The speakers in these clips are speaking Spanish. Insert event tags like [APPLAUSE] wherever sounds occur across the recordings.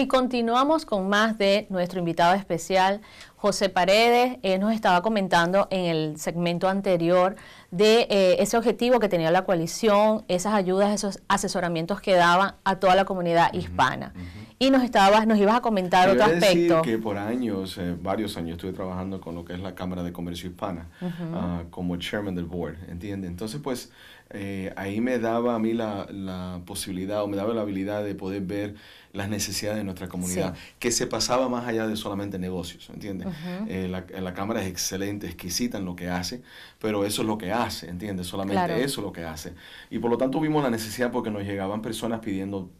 Y continuamos con más de nuestro invitado especial, José Paredes. Él nos estaba comentando en el segmento anterior de eh, ese objetivo que tenía la coalición, esas ayudas, esos asesoramientos que daban a toda la comunidad hispana. Y nos estabas, nos ibas a comentar otro aspecto. Decir que por años, eh, varios años, estuve trabajando con lo que es la Cámara de Comercio Hispana ah, como chairman del board, ¿entiendes? Entonces, pues, eh, ahí me daba a mí la, la, posibilidad o me daba la habilidad de poder ver las necesidades de nuestra comunidad, que se pasaba más allá de solamente negocios, ¿entiendes? Eh, la, la, Cámara es excelente, exquisita en lo que hace, pero eso es lo que hace, ¿entiendes? Solamente eso es lo que hace. Y por lo tanto vimos la necesidad porque nos llegaban personas pidiendo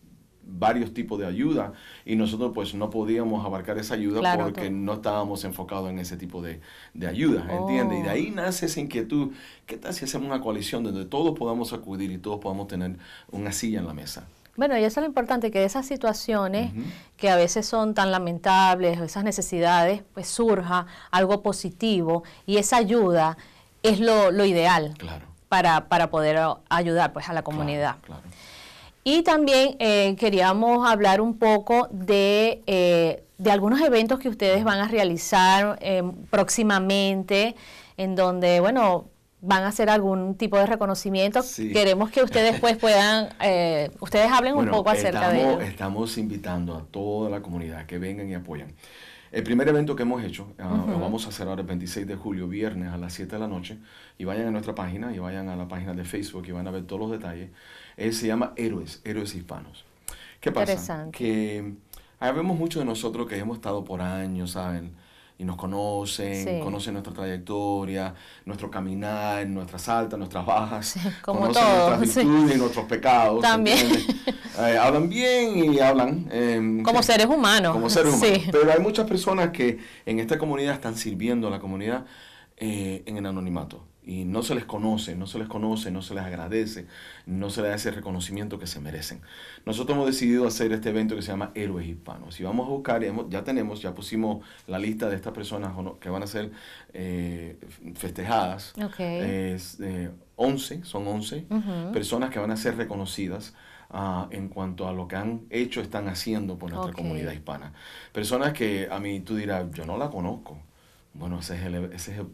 varios tipos de ayuda y nosotros pues no podíamos abarcar esa ayuda porque no estábamos enfocados en ese tipo de, de ayuda, ¿entiendes? Y de ahí oh. nace esa inquietud, ¿qué tal si hacemos una coalición donde todos podamos acudir y todos podamos tener una silla en la mesa? Bueno, y eso es lo importante, que de esas situaciones que a veces son tan lamentables, esas necesidades, pues surja algo positivo y esa ayuda es lo, lo ideal para, para poder ayudar pues a la comunidad. claro. Y también eh, queríamos hablar un poco de, eh, de, algunos eventos que ustedes van a realizar eh, próximamente, en donde, bueno, van a hacer algún tipo de reconocimiento. Queremos que ustedes pues [LAUGHS] puedan, ustedes hablen un poco acerca de ello. Estamos invitando a toda la comunidad que vengan y apoyen. El primer evento que hemos hecho, ah, lo vamos a hacer ahora el 26 de julio, viernes a las 7 de la noche, y vayan a nuestra página, y vayan a la página de Facebook y van a ver todos los detalles. Él se llama Héroes, Héroes Hispanos. ¿Qué pasa? Que vemos muchos de nosotros que hemos estado por años, ¿saben? Y nos conocen, conocen nuestra trayectoria, nuestro caminar, nuestras altas, nuestras bajas, como conocen nuestras virtudes y nuestros pecados. También. Eh, hablan bien y hablan. Em, como seres humanos. Como seres humanos. Pero hay muchas personas que en esta comunidad están sirviendo a la comunidad eh, en el anonimato y no se les conoce, no se les conoce, no se les agradece, no se les da ese reconocimiento que se merecen. Nosotros hemos decidido hacer este evento que se llama Héroes Hispanos. Y vamos a buscar, ya tenemos, ya pusimos la lista de estas personas que van a ser eh, festejadas. Es, 11, son 11 personas que van a ser reconocidas. Ah, en cuanto a lo que han hecho, están haciendo por nuestra comunidad hispana. Personas que a mí tú dirás, yo no la conozco. Bueno, ese es el, ese es el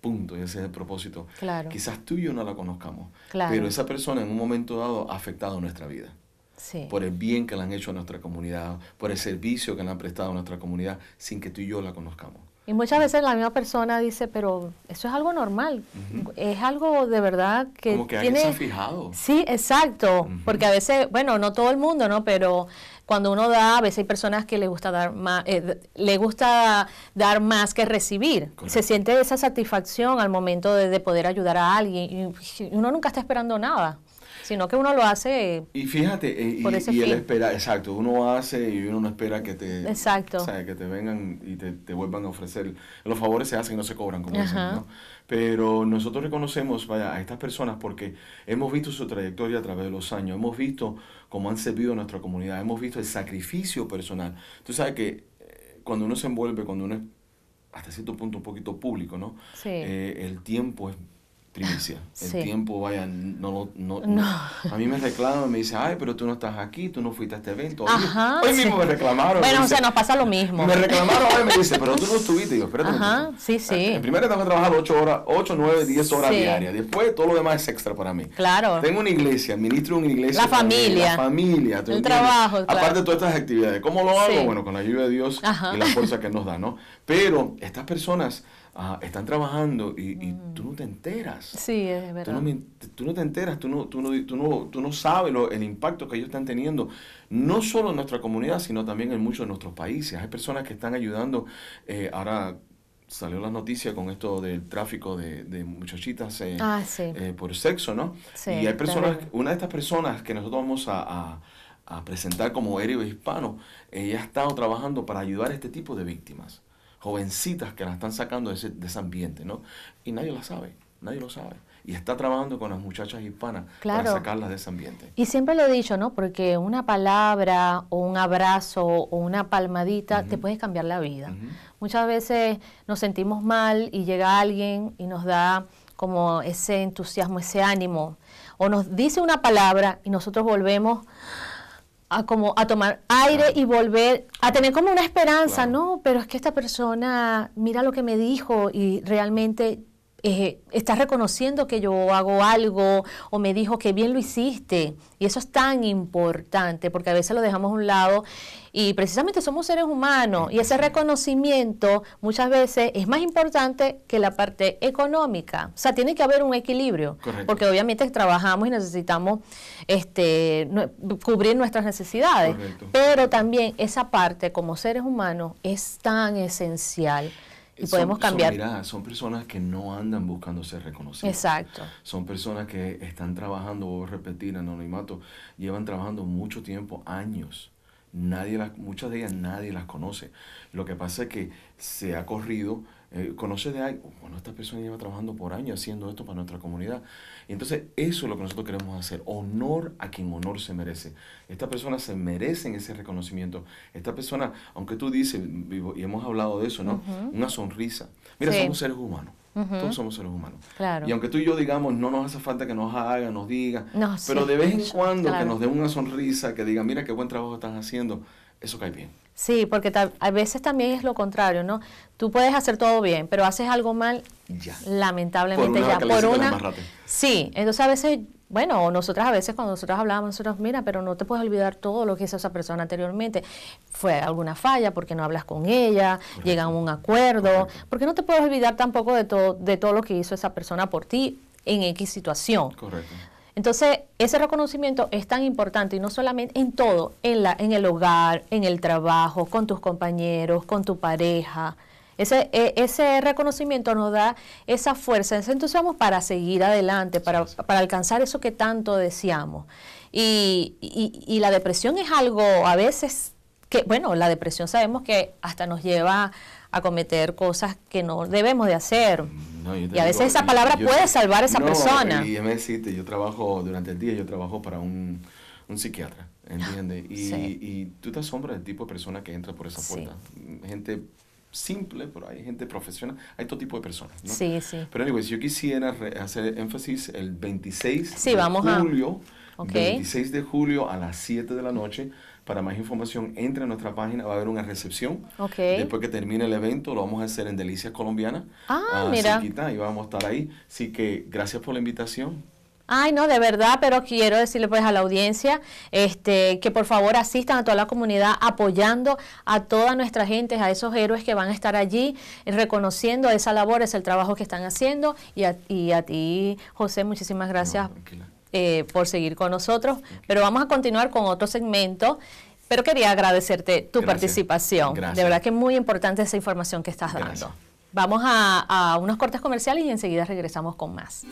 punto y ese es el propósito. Claro. Quizás tú y yo no la conozcamos, pero esa persona en un momento dado ha afectado nuestra vida. Sí. Por el bien que le han hecho a nuestra comunidad, por el servicio que le han prestado a nuestra comunidad, sin que tú y yo la conozcamos. Y muchas veces la misma persona dice, pero eso es algo normal, es algo de verdad que Como que tiene... se ha fijado. Sí, exacto, porque a veces, bueno, no todo el mundo, ¿no? Pero cuando uno da, a veces hay personas que le gusta dar más, eh, le gusta dar más que recibir. Se siente esa satisfacción al momento de, poder ayudar a alguien. Y uno nunca está esperando nada sino que uno lo hace y fíjate eh, y, él espera exacto uno hace y uno no espera que te exacto. que te vengan y te, vuelvan a ofrecer. Los favores se hacen y no se cobran como dicen ¿no? pero nosotros reconocemos vaya a estas personas porque hemos visto su trayectoria a través de los años hemos visto cómo han servido a nuestra comunidad hemos visto el sacrificio personal. Tú sabes que eh, cuando uno se envuelve cuando uno es hasta cierto punto un poquito público no sí. Eh, el tiempo es primicia. El tiempo, vaya, no, [LAUGHS] no, no, A mí me reclaman, me dice, ay, pero tú no estás aquí, tú no fuiste a este evento. Hoy, mismo me reclamaron. Bueno, o sea, nos pasa lo mismo. Me reclamaron hoy [LAUGHS] me dice, pero tú no estuviste. Y yo, espérate. Ajá, sí, sí. En primero tengo que trabajar 8 horas, 8, 9, 10 horas diarias. Después todo lo demás es extra para mí. Claro. Tengo una iglesia, ministro una iglesia. La familia. La familia. El trabajo, Aparte de todas estas actividades. ¿Cómo lo hago? Bueno, con la ayuda de Dios y la fuerza que nos da, ¿no? Pero estas personas están trabajando y, mm. tú no te enteras. Sí, es verdad. Tú no, te enteras, tú no, tú no, tú no, tú no sabes lo, el impacto que ellos están teniendo, no solo en nuestra comunidad, sino también en muchos de nuestros países. Hay personas que están ayudando, eh, ahora salió la noticia con esto del tráfico de, de muchachitas eh, ah, eh, por sexo, ¿no? Sí, y hay personas, una de estas personas que nosotros vamos a, a presentar como héroe hispano, ella ha estado trabajando para ayudar a este tipo de víctimas jovencitas que la están sacando de ese, de ese ambiente, ¿no? Y nadie la sabe, nadie lo sabe y está trabajando con las muchachas hispanas para sacarlas de ese ambiente. Y siempre lo he dicho, ¿no? Porque una palabra o un abrazo o una palmadita te puede cambiar la vida. Muchas veces nos sentimos mal y llega alguien y nos da como ese entusiasmo, ese ánimo, o nos dice una palabra y nosotros volvemos a como a tomar aire y volver a tener como una esperanza, no, pero es que esta persona mira lo que me dijo y realmente eh, está reconociendo que yo hago algo o me dijo que bien lo hiciste. Y eso es tan importante porque a veces lo dejamos a un lado y precisamente somos seres humanos y ese reconocimiento muchas veces es más importante que la parte económica. O sea, tiene que haber un equilibrio porque obviamente trabajamos y necesitamos este, cubrir nuestras necesidades, pero también esa parte como seres humanos es tan esencial y podemos cambiar. Son, son personas que no andan buscando ser reconocidas. Exacto. Son personas que están trabajando, voy a repetir, anonimato, llevan trabajando mucho tiempo, años. Nadie las, muchas de ellas nadie las conoce. Lo que pasa es que se ha corrido eh, conoce de alguien, bueno, esta persona lleva trabajando por años haciendo esto para nuestra comunidad. Y entonces eso es lo que nosotros queremos hacer, honor a quien honor se merece. Esta persona se merecen ese reconocimiento. Esta persona, aunque tú dices, y hemos hablado de eso, ¿no? Una sonrisa. Mira, somos seres humanos. Todos somos seres humanos. Y aunque tú y yo digamos, no nos hace falta que nos haga, nos diga, pero de vez en cuando que nos dé una sonrisa, que diga, mira qué buen trabajo estás haciendo, eso cae bien. Sí, porque a veces también es lo contrario, ¿no? Tú puedes hacer todo bien, pero haces algo mal, ya. lamentablemente ya. Por una. Sí, entonces a veces, bueno, nosotras a veces cuando nosotros hablamos, nosotros, mira, pero no te puedes olvidar todo lo que hizo esa persona anteriormente. Fue alguna falla porque no hablas con ella, llegan a un acuerdo, porque no te puedes olvidar tampoco de todo, de todo lo que hizo esa persona por ti en X situación. Correcto. Entonces, ese reconocimiento es tan importante y no solamente en todo, en, la, en el hogar, en el trabajo, con tus compañeros, con tu pareja. Ese, e, ese reconocimiento nos da esa fuerza, ese entusiasmo para seguir adelante, para, para alcanzar eso que tanto deseamos. Y, y, y la depresión es algo a veces que, bueno, la depresión sabemos que hasta nos lleva a cometer cosas que no debemos de hacer y a veces esa palabra puede salvar a esa persona. Y me decirte, yo trabajo durante el día, yo trabajo para un, un psiquiatra, ¿entiendes? Y, y, tú te asombras del tipo de persona que entra por esa puerta. Gente simple, pero hay gente profesional, hay todo tipo de personas. ¿no? Sí, sí. Pero, anyways, yo quisiera hacer énfasis el 26 de julio. A, 26 de julio a las 7 de la noche para más información, entra a nuestra página, va a haber una recepción. Después que termine el evento, lo vamos a hacer en Delicias Colombiana. Ah, mira. y vamos a estar ahí. Así que gracias por la invitación. Ay, no, de verdad, pero quiero decirle pues a la audiencia este, que por favor asistan a toda la comunidad apoyando a toda nuestra gente, a esos héroes que van a estar allí, reconociendo esa labor, ese el trabajo que están haciendo. Y a, y a ti, José, muchísimas gracias. Eh, por seguir con nosotros, pero vamos a continuar con otro segmento. Pero quería agradecerte tu participación. De verdad que es muy importante esa información que estás dando. Vamos a, a unos cortes comerciales y enseguida regresamos con más.